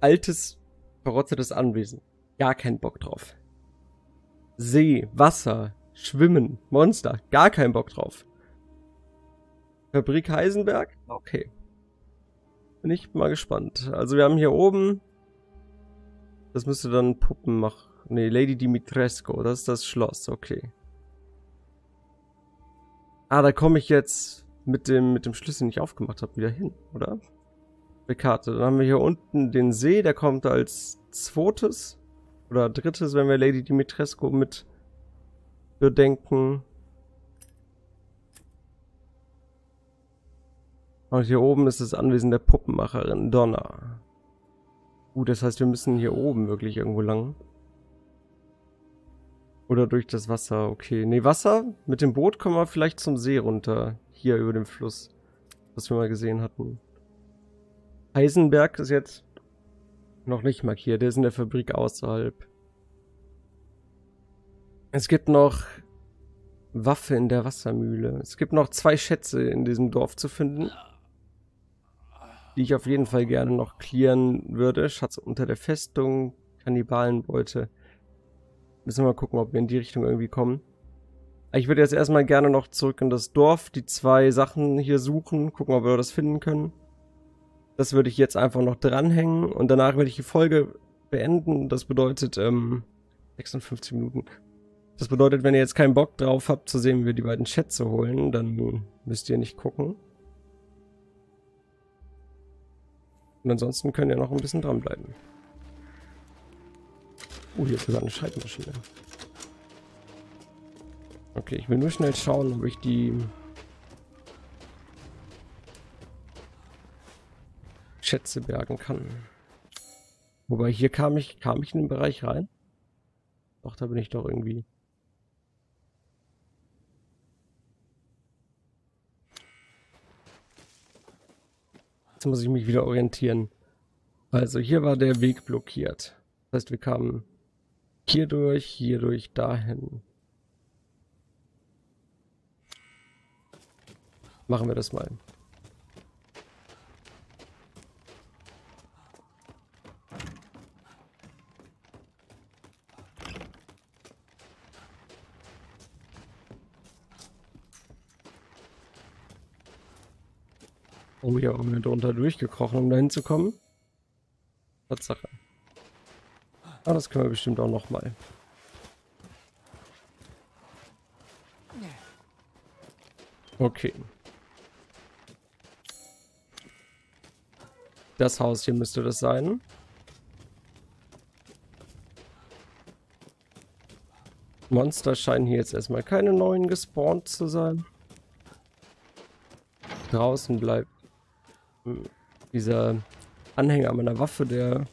Altes, verrottetes Anwesen. Gar keinen Bock drauf. See, Wasser, Schwimmen, Monster. Gar keinen Bock drauf. Fabrik Heisenberg? Okay. Bin ich mal gespannt. Also wir haben hier oben das müsste dann Puppenmach Ne, Lady Dimitrescu, das ist das Schloss, okay. Ah, da komme ich jetzt mit dem, mit dem Schlüssel, den ich aufgemacht habe, wieder hin, oder? Die Karte. Dann haben wir hier unten den See, der kommt als zweites oder drittes, wenn wir Lady Dimitrescu mit bedenken. Und hier oben ist das Anwesen der Puppenmacherin Donna. Gut, das heißt, wir müssen hier oben wirklich irgendwo lang. Oder durch das Wasser, okay. Ne, Wasser, mit dem Boot kommen wir vielleicht zum See runter. Hier über dem Fluss. Was wir mal gesehen hatten. Heisenberg ist jetzt noch nicht markiert. Der ist in der Fabrik außerhalb. Es gibt noch Waffe in der Wassermühle. Es gibt noch zwei Schätze in diesem Dorf zu finden. Die ich auf jeden Fall gerne noch klären würde. Schatz unter der Festung, Kannibalenbeute. Müssen wir mal gucken, ob wir in die Richtung irgendwie kommen. Ich würde jetzt erstmal gerne noch zurück in das Dorf, die zwei Sachen hier suchen, gucken, ob wir das finden können. Das würde ich jetzt einfach noch dranhängen und danach werde ich die Folge beenden. Das bedeutet, ähm, 56 Minuten. Das bedeutet, wenn ihr jetzt keinen Bock drauf habt zu sehen, wie wir die beiden Schätze holen, dann müsst ihr nicht gucken. Und ansonsten könnt ihr noch ein bisschen dranbleiben. Oh, hier ist sogar eine Schreibmaschine. Okay, ich will nur schnell schauen, ob ich die Schätze bergen kann. Wobei hier kam ich, kam ich in den Bereich rein? Doch, da bin ich doch irgendwie. Jetzt muss ich mich wieder orientieren. Also hier war der Weg blockiert. Das heißt, wir kamen hier durch, hier durch, dahin. Machen wir das mal. Oh ja, wir drunter durchgekrochen, um da hinzukommen. Tatsache. Ah, das können wir bestimmt auch noch mal. Okay. Das Haus hier müsste das sein. Monster scheinen hier jetzt erstmal keine neuen gespawnt zu sein. Draußen bleibt dieser Anhänger meiner Waffe, der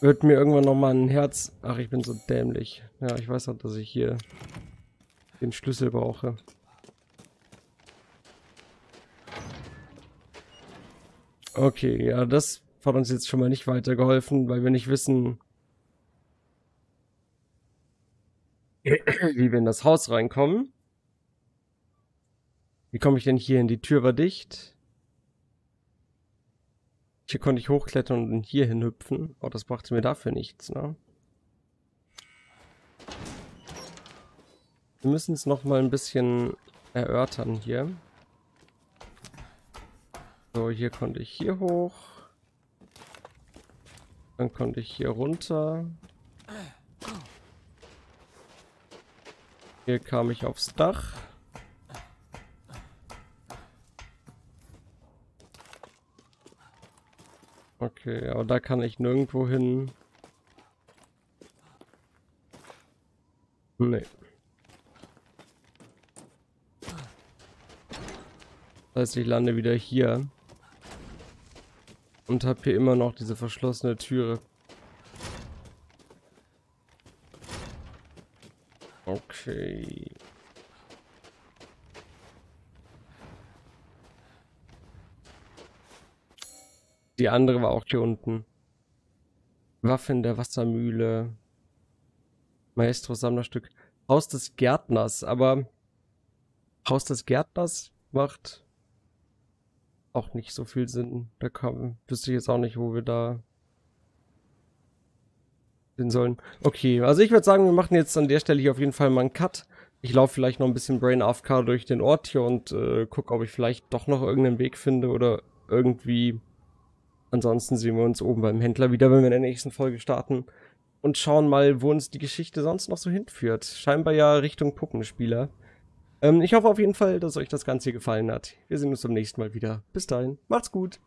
wird mir irgendwann nochmal ein Herz... Ach, ich bin so dämlich. Ja, ich weiß auch, dass ich hier den Schlüssel brauche. Okay, ja, das hat uns jetzt schon mal nicht weitergeholfen, weil wir nicht wissen, wie wir in das Haus reinkommen. Wie komme ich denn hier hin? Die Tür war dicht. Hier konnte ich hochklettern und hier hinhüpfen. Oh, das brachte mir dafür nichts, ne? Wir müssen es noch mal ein bisschen erörtern hier. So, hier konnte ich hier hoch. Dann konnte ich hier runter. Hier kam ich aufs Dach. Okay, aber da kann ich nirgendwo hin. Nee. Das heißt, ich lande wieder hier. Und habe hier immer noch diese verschlossene Türe. Okay. Die andere war auch hier unten. Waffe in der Wassermühle. Maestro Sammlerstück. Haus des Gärtners, aber Haus des Gärtners macht auch nicht so viel Sinn. Da kam, wüsste ich jetzt auch nicht, wo wir da hin sollen. Okay, also ich würde sagen, wir machen jetzt an der Stelle hier auf jeden Fall mal einen Cut. Ich laufe vielleicht noch ein bisschen Brain AFK durch den Ort hier und äh, gucke, ob ich vielleicht doch noch irgendeinen Weg finde oder irgendwie Ansonsten sehen wir uns oben beim Händler wieder, wenn wir in der nächsten Folge starten. und schauen mal, wo uns die Geschichte sonst noch so hinführt. Scheinbar ja Richtung Puppenspieler. Ähm, ich hoffe auf jeden Fall, dass euch das Ganze hier gefallen hat. Wir sehen uns beim nächsten Mal wieder. Bis dahin, macht's gut.